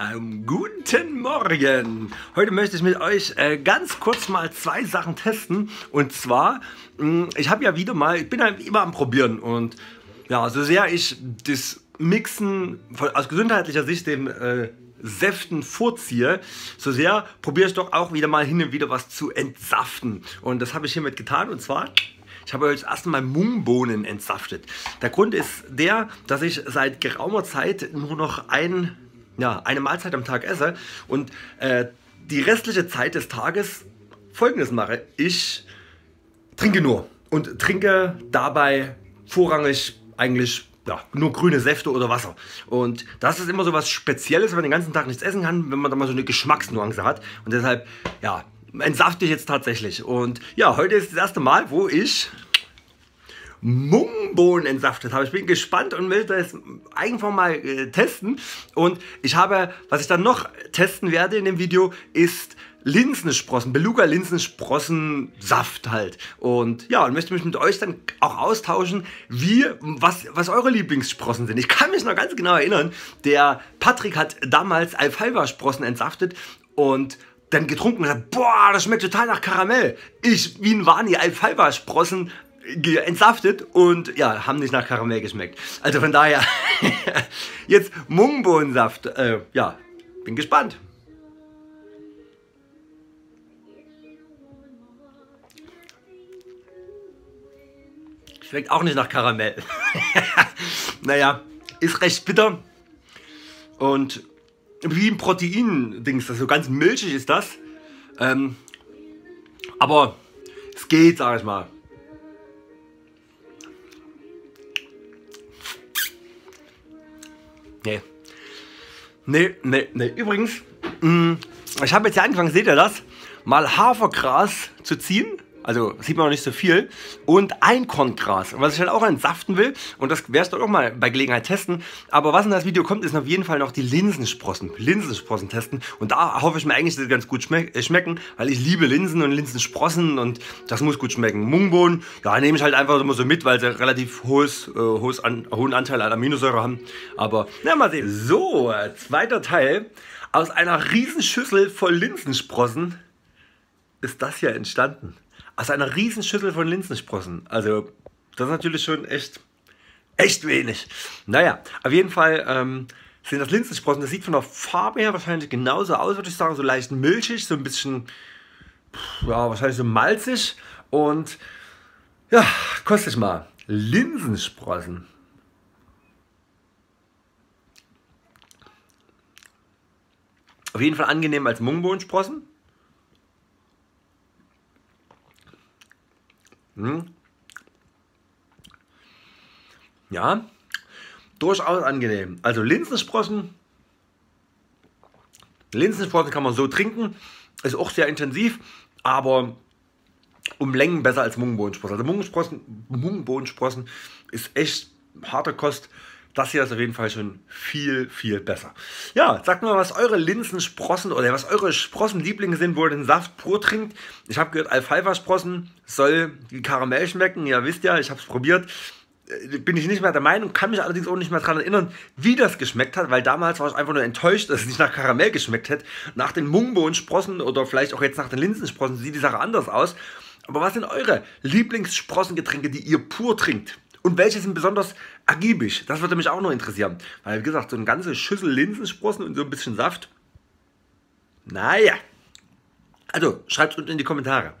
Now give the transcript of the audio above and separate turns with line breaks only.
Ähm, guten Morgen! Heute möchte ich mit euch äh, ganz kurz mal zwei Sachen testen. Und zwar, mh, hm, ich habe ja wieder mal, ich bin halt immer am Probieren und ja, so sehr ich das Mixen von, aus gesundheitlicher Sicht dem äh, Säften vorziehe, so sehr probiere ich doch auch wieder mal hin und wieder was zu entsaften. Und das habe ich hiermit getan und zwar ich habe heute das erste Mal Mungbohnen entsaftet. Der Grund ist der, dass ich seit geraumer Zeit nur noch ein, ja, eine Mahlzeit am Tag esse und äh, die restliche Zeit des Tages folgendes mache. Ich trinke nur und trinke dabei vorrangig eigentlich ja, nur grüne Säfte oder Wasser. Und das ist immer so was Spezielles, wenn man den ganzen Tag nichts essen kann, wenn man da mal so eine Geschmacksnuance hat. Und deshalb, ja, entsafte ich jetzt tatsächlich. Und ja, heute ist das erste Mal, wo ich Mungbohnen entsaftet habe. Ich bin gespannt und will das einfach mal äh, testen. Und ich habe, was ich dann noch testen werde in dem Video, ist Linsensprossen, Beluga Linsensprossen Saft halt. Und ja, und möchte mich mit euch dann auch austauschen, wie, was, was eure Lieblingssprossen sind. Ich kann mich noch ganz genau erinnern, der Patrick hat damals Alfalfa-Sprossen entsaftet und dann getrunken und gesagt, boah, das schmeckt total nach Karamell. Ich, wie ein Wani, Alfalfa-Sprossen entsaftet und ja, haben nicht nach Karamell geschmeckt. Also von daher, jetzt Mungbohnensaft. Äh, ja, bin gespannt. Schmeckt auch nicht nach Karamell. naja, ist recht bitter. Und wie ein Protein-Dings, so ganz milchig ist das. Ähm, aber es geht, sag ich mal. Nee. Nee, nee, nee. Übrigens, mh, mm, ich habe jetzt ja angefangen, seht ihr das? Mal Hafergras zu ziehen also sieht man noch nicht so viel. Und Einkorngras. was ich halt auch entsaften will, und das werde ich auch mal bei Gelegenheit testen. Aber was in das Video kommt, ist auf jeden Fall noch die Linsensprossen. Linsensprossen testen. Und da hoffe ich mir eigentlich, dass sie ganz gut schmeck äh, schmecken, weil ich liebe Linsen und Linsensprossen und das muss gut schmecken. Mungbohnen, ja, nehme ich halt einfach immer so mit, weil sie relativ hohes, äh, hohes an, hohen Anteil an Aminosäure haben. Aber, na, mal sehen. So, äh, zweiter Teil. Aus einer riesen Schüssel voll Linsensprossen ist das hier entstanden aus einer riesen Schüssel von Linsensprossen. Also das ist natürlich schon echt, echt wenig. Naja, auf jeden Fall ähm, sind das Linsensprossen. Das sieht von der Farbe her wahrscheinlich genauso aus, würde ich sagen. So leicht milchig, so ein bisschen, ja, wahrscheinlich so malzig. Und ja, koste ich mal. Linsensprossen. Auf jeden Fall angenehm als Mungbohnensprossen. Hm? Ja, durchaus angenehm. Also Linsensprossen. Linsensprossen kann man so trinken. Ist auch sehr intensiv, aber um Längen besser als Mungbohnensprossen. Also Mungbohnensprossen ist echt harte Kost. Das hier ist auf jeden Fall schon viel, viel besser. Ja, sagt mal, was eure Linsensprossen oder was eure Sprossenlieblinge sind, wo ihr den Saft pur trinkt. Ich habe gehört, Alfalfa-Sprossen soll wie Karamell schmecken. Ja, wisst ja, ich habe es probiert. Äh, bin ich nicht mehr der Meinung, kann mich allerdings auch nicht mehr daran erinnern, wie das geschmeckt hat, weil damals war ich einfach nur enttäuscht, dass es nicht nach Karamell geschmeckt hätte. Nach den Mungbohnen-Sprossen oder vielleicht auch jetzt nach den Linsensprossen sieht die Sache anders aus. Aber was sind eure Lieblingssprossengetränke, die ihr pur trinkt? Und welche sind besonders ergiebig? Das würde mich auch noch interessieren. Weil, wie gesagt, so eine ganze Schüssel Linsensprossen und so ein bisschen Saft. Naja. Also, schreibt es unten in die Kommentare.